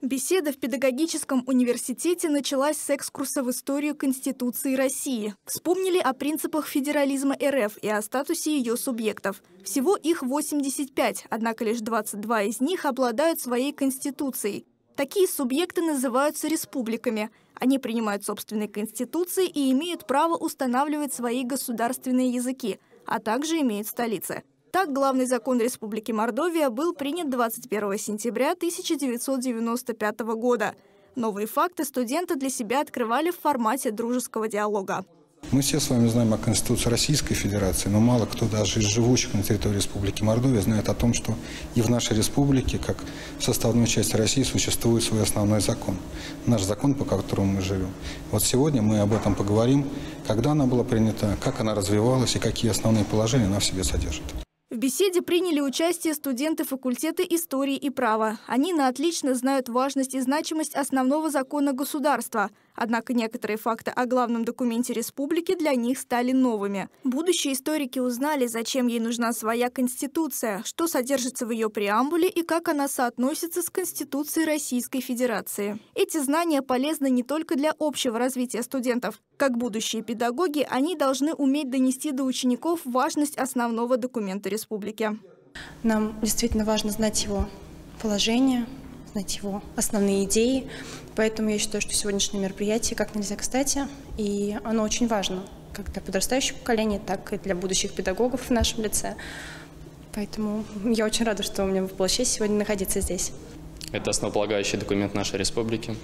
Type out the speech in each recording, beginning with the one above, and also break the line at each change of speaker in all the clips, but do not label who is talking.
Беседа в педагогическом университете началась с экскурса в историю Конституции России. Вспомнили о принципах федерализма РФ и о статусе ее субъектов. Всего их 85, однако лишь 22 из них обладают своей Конституцией. Такие субъекты называются республиками. Они принимают собственные конституции и имеют право устанавливать свои государственные языки, а также имеют столицы. Так, главный закон Республики Мордовия был принят 21 сентября 1995 года. Новые факты студенты для себя открывали в формате дружеского диалога.
Мы все с вами знаем о Конституции Российской Федерации, но мало кто даже из живущих на территории Республики Мордовия знает о том, что и в нашей республике, как в составной части России, существует свой основной закон. Наш закон, по которому мы живем. Вот сегодня мы об этом поговорим, когда она была принята, как она развивалась и какие основные положения она в себе содержит.
В беседе приняли участие студенты факультета истории и права. Они на отлично знают важность и значимость основного закона государства. Однако некоторые факты о главном документе республики для них стали новыми. Будущие историки узнали, зачем ей нужна своя конституция, что содержится в ее преамбуле и как она соотносится с Конституцией Российской Федерации. Эти знания полезны не только для общего развития студентов. Как будущие педагоги, они должны уметь донести до учеников важность основного документа республики.
Нам действительно важно знать его положение, знать его основные идеи. Поэтому я считаю, что сегодняшнее мероприятие как нельзя кстати, и оно очень важно как для подрастающего поколения, так и для будущих педагогов в нашем лице. Поэтому я очень рада, что у меня выпала честь сегодня находиться здесь.
Это основополагающий документ нашей республики.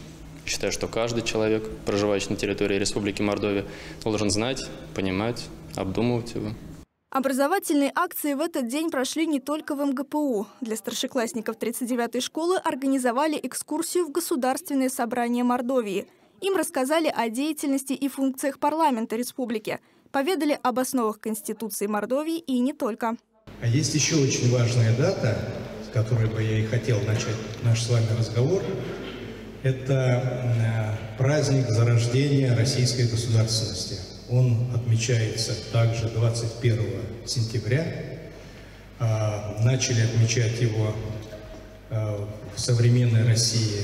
Считаю, что каждый человек, проживающий на территории Республики Мордовия, должен знать, понимать, обдумывать его.
Образовательные акции в этот день прошли не только в МГПУ. Для старшеклассников 39-й школы организовали экскурсию в Государственное собрание Мордовии. Им рассказали о деятельности и функциях парламента республики, поведали об основах Конституции Мордовии и не только.
А есть еще очень важная дата, с которой бы я и хотел начать наш с вами разговор. Это э, праздник зарождения российской государственности – он отмечается также 21 сентября. А, начали отмечать его а, в современной России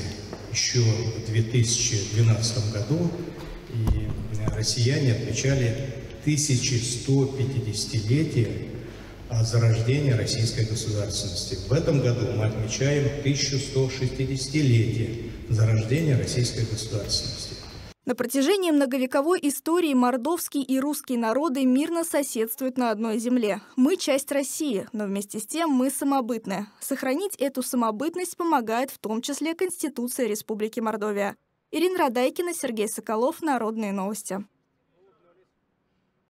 еще в 2012 году. И россияне отмечали 1150-летие зарождения российской государственности. В этом году мы отмечаем 1160-летие зарождения российской государственности.
На протяжении многовековой истории мордовский и русский народы мирно соседствуют на одной земле. Мы часть России, но вместе с тем мы самобытны. Сохранить эту самобытность помогает в том числе Конституция Республики Мордовия. Ирина Радайкина, Сергей Соколов, Народные новости.